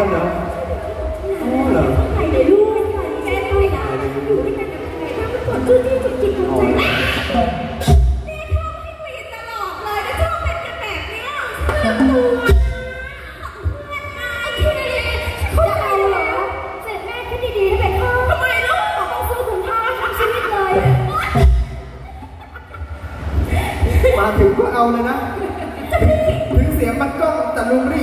กันเหรออ๋อเหรอใครในลูกใครแม่ใคดาอยู่ด้วยกันกับใครถ้มักดที่จุกจิกจุกใจเนี่ยทำให้ปีตลอดเลยก็ชอบเป็นกันแบบเนี้ยเพื่อนตัวมาถึงก็เอาเลยนะ ถึงเสียงมันก็แต่ลุงรี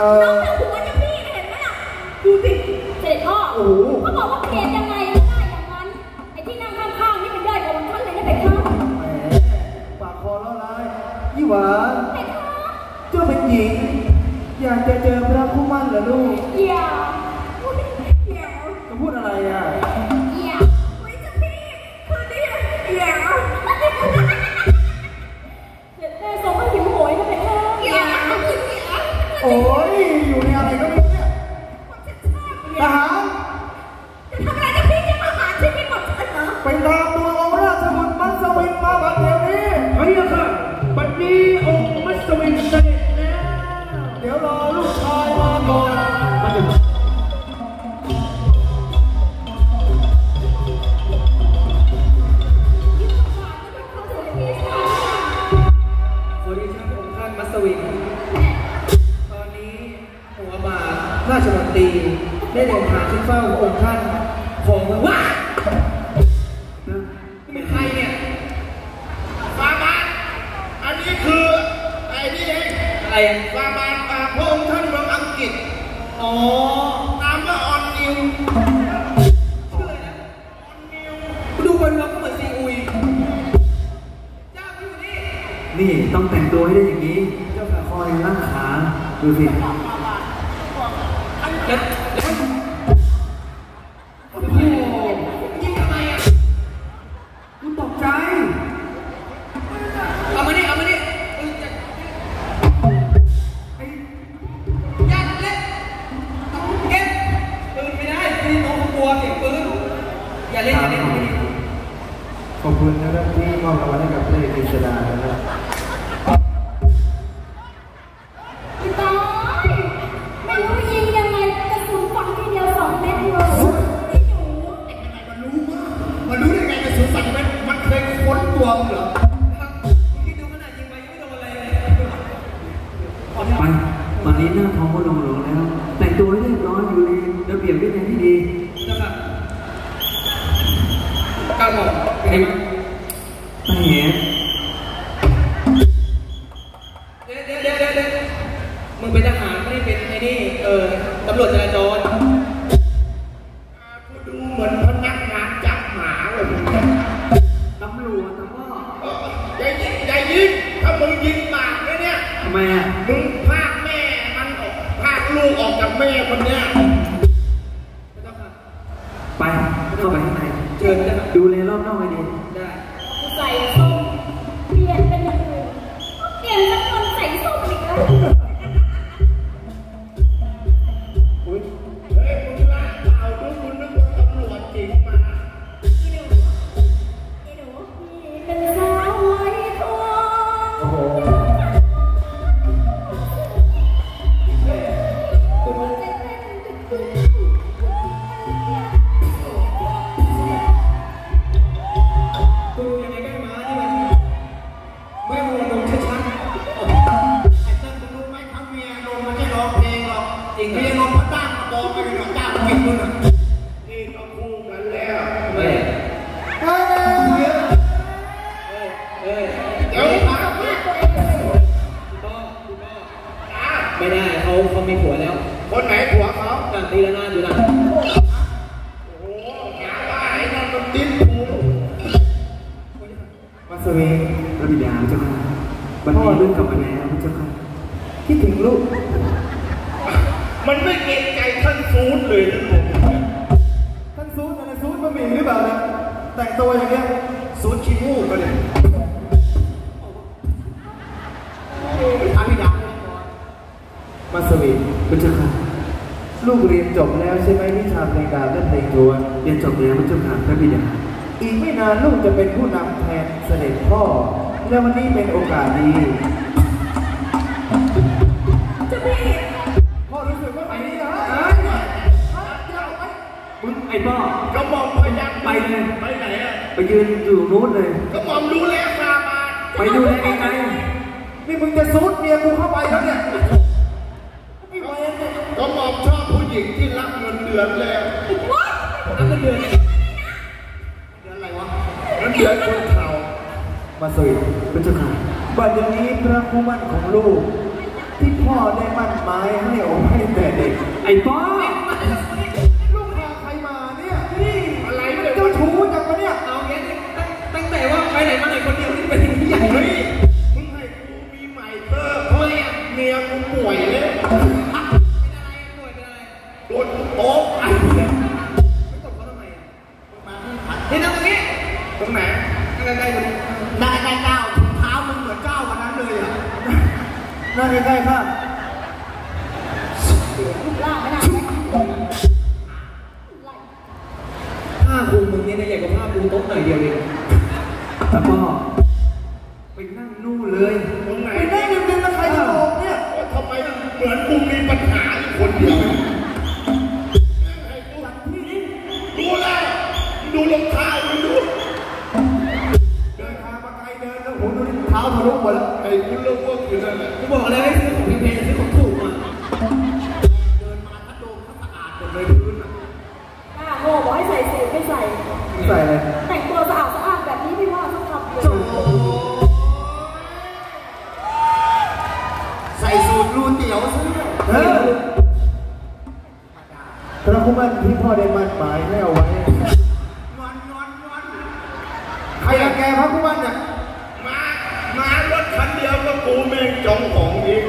เออ น้องจะหัวจะพี่เห็นไหมล่ะดูสิเสด็จพ่อโอ้เขาบอกว่าเปลี่ยนยังไงยังได้อย่างนั้นไอ้ที่นั่งข้างๆนี่เป็นย่อยของท่านเลยนะเป็ดครับปากคอแล้วร้ายยี่หวาเป็ดครัเจ้าเป็นหญิง อยากจะเจอพระผู้มั่นเหรอลูก อะไระบาบาปาพงท่านเมืองอังกฤษอ๋อ นามว่าออนนิวชื่ออะไนะออนนิวดูบนเราก็เหมือนซีอุยเจ้าอยู่นี่นี่ต้องแต่งตัวให้ได้อย่างนี้ เจ้าขาคอยล่าขาดูสิ มึงเป็นทหารไม่ได้เป็นไอ้นี่เออตำรวจจราจรกูดูเหมือนพนักงานจับหมาเลยตำรวจนะพ่อหญ่ยิ่งใหญ่ยิ่งถ้ามึงยิงมากเนี่ยทำไมอะมึงพากแม่มันออกพากลูกออกจากแม่คนเนี้ย มาสวีพุะเจ้าค่ะลูกเรียนจบแล้วใช่ไหมวิชาเพลงดาวและเพลงทวนเรียนจบแล้วพุะเจ้าค่ะพระบิดาอีกไม่นานลูกจะเป็นผู้นำแทนเสด็จพ่อ และวันนี้เป็นโอกาสดีจะมีพ่อรู้สึกว่าไปนี่นะมึงไอ้บ้ากระหม่อมปยังไปเลยไปไหนอะไปยืนอยู่น้นเลยก็มองดูแลซามาไปดูแลไงไงนี่มึงจะซูดเมียกูเข้าไปแล้วเนี่ย ญิงที่รับเงินเดือนแล้วว้าเอาเงินเดือนเดือนอะไรวะเงินเดือนคนเฒ่ามาสวยๆพระเจ้าค่ะบัดนี้พระคู่มั่นของลูก ที่พ่อได้มั่นหมายให้เอาให้แต่เด็ก ไอ้ป้อ ก็กูเมงจองของอีก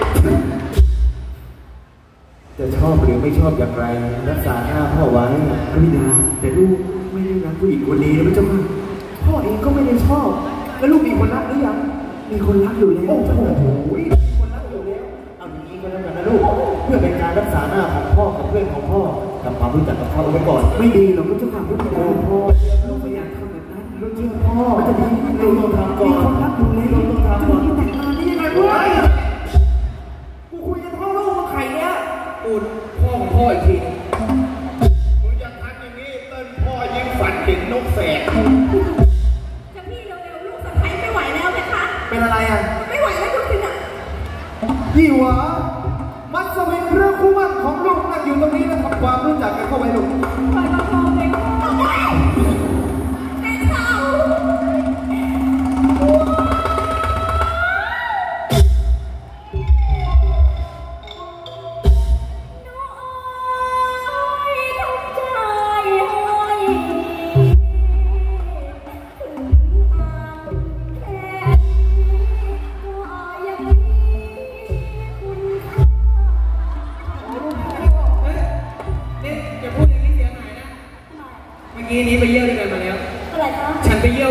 จะชอบหรือไม่ชอบอย่างไร รักษาหน้าพ่อไว้พระบิดาแต่ลูกไม่ได้รักผู้หญิงคนนี้นะพระเจ้าค่ะพ่อเองก็ไม่ได้ชอบ แล้วลูกมีคนรักหรือยัง มีคนรักอยู่แล้วโอ้โหมีคนรักอยู่แล้ว เอาอย่างนี้ก็แล้วกันนะลูก เพื่อเป็นการรักษาหน้าของพ่อกับเพื่อนของพ่อทำความรู้จักกับพ่อเอาไว้ก่อน ไม่ดีหรอกพระเจ้าค่ะพระบิดาพ่อ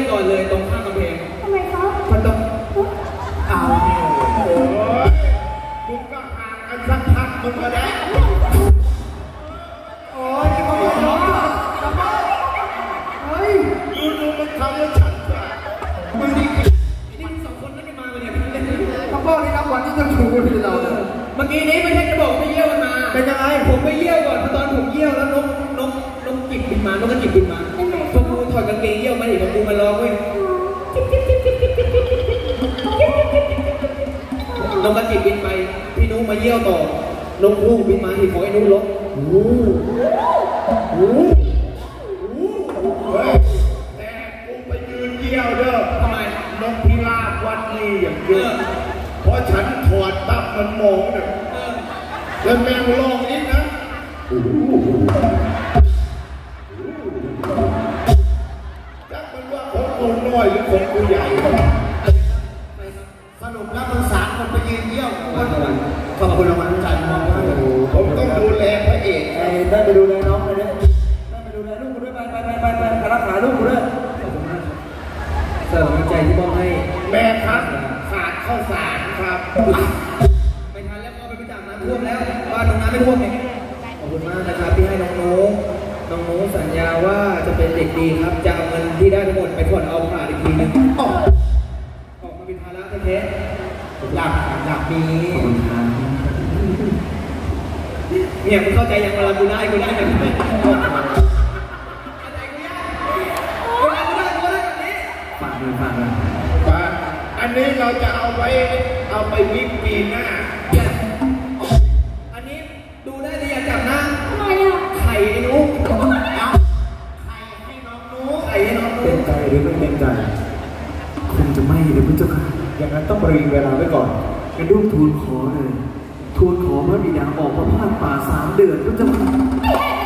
นไปเยี่ยวก่อนเลยตรงข้างกำแพงทำไมคะมันต้องเอาเนี่ยโอ้ยมึงก็ห่างกันสักพักมึงก็ได้โอ้ยนี่เขาไม่ยอมเฮ้ยดูดูมันทำแล้วฉันก็มึงนี่นี่มึงสองคนนั่นจะมาวันเนี่ยกระเป๋านี่นับวันที่จะถูกกันที่เราเนี่ยเมื่อกี้นี้ไม่ใช่จะบอกไปเยี่ยวกันมาเป็นยังไงผมไปเยี่ยวก่อนพอตอนผมเยี่ยวแล้วนกนกนกจิบบินมานกก็จิบบินมาพอกู ถอดกางเกงเยี่ยวมาอีกพอกูมาร้องเว้ยนกกระจิบบินไป พี่นุ้มาเยี่ยวต่อนกฮูกบินมาที่ของไอ้นุ้ลบโอ้โหโอ้โหเฮ้ยแต่กูไปยืนเยี่ยวเด้อทำไมนกพิราบวัดนี่อย่างเยอะเพราะฉันถอดปั๊บมันมองเนี่ยเออแล้วแมวลองอีกนะ ดูแลลูกกูด้วยไปไปไปไปไปรักษาลูกกูด้วยเสริมน้ำใจที่มอบให้แม่ครับขาดข้าวสารครับไม่ทันแล้วก็ไปไปจากน้ำท่วมแล้วบ้านตรงน้ำไม่ท่วมเองขอบคุณมากนะครับที่ให้น้องโน้น้องโน้สัญญาว่าจะเป็นเด็กดีครับจะเอาเงินที่ได้ทั้งหมดไปผ่อนเอาผ่านอีกทีหนึงออกออกมาเป็นทนะเทสอยากอยากมีเนี่ยมึงเข้าใจยังเวลากูได้กูได้แบบ ฝากเลยฝากเลยป้าอันนี้เราจะเอาไว้เอาไปวิกปีหน้าอย่าอันนี้ดูได้แต่อย่าจับนะทำไมอะไข่ไอ้นุ๊กเอาใครให้น้องนู้ไข่ไอ้น้องนุ๊เต็กมใจหรือไม่เต็มใจคงจะไม่เลยพระเจ้าค่ะ อย่างนั้นต้องประวิงเวลาไว้ก่อน กระดุ้งทูลขอเลย ทูลขอพระบิดาออกประพาสป่าสามเดือนพระเจ้าค่ะ ไม่ได้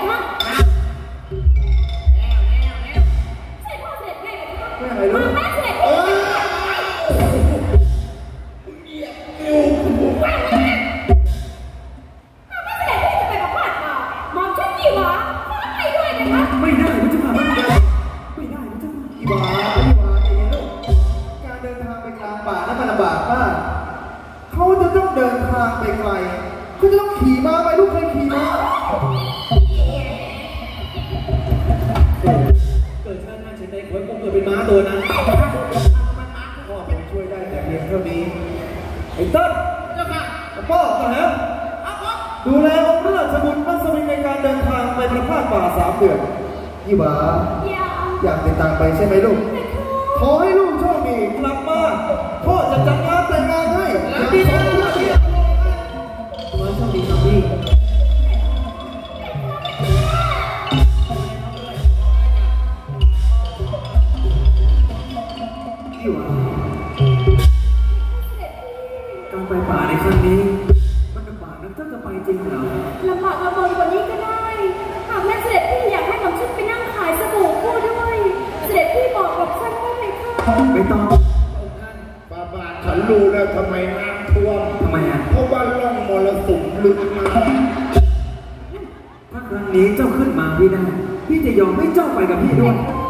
มันลำบากมากเขาจะต้องเดินทางไปไกลเขาจะต้องขี่ม้าไปลูกเคยขี่ม้าเกิดชาติหน้าฉันได้หวยผมเกิดเป็นม้าตัวนั้นพ่อผมช่วยได้แต่เพียงเท่านี้ไอ้เต้นเจ้าค่ะพ่อต่อแล้วเอาผมดูแลองค์ราชบุตรมัสวินในการเดินทางไปประพาสป่าสามเดือนยี่หวาอย่าอยากติดตามไปใช่ไหมลูกข อให้ลูกโชคดีกลับมาพ่อจะจัดงานแต่งงานให้อย่างที่สองลูกเทียบตัวโชคดีครับพี่พี่หวการไปป่าในครั้งนี้ มันลำบากนะเจ้าจะไปจริงเหรอลำบากลำบนกว่านี้ก็ได้ หากแม่เสด็จพี่อยากให้หม่อมฉันไปนั่งขายสบู่คู่ด้วย เสด็จพี่บอกกับฉันว่า ไงคะไม่ต้องบาบาฉันรู้แล้วทำไมน้ำท่วมทำไมอะ เพราะว่าล่องมรสุมลึกมากถ้าครั้งนี้เจ้าขึ้นมาพี่ได้ พี่จะยอมให้เจ้าไปกับพี่ด้วยแต่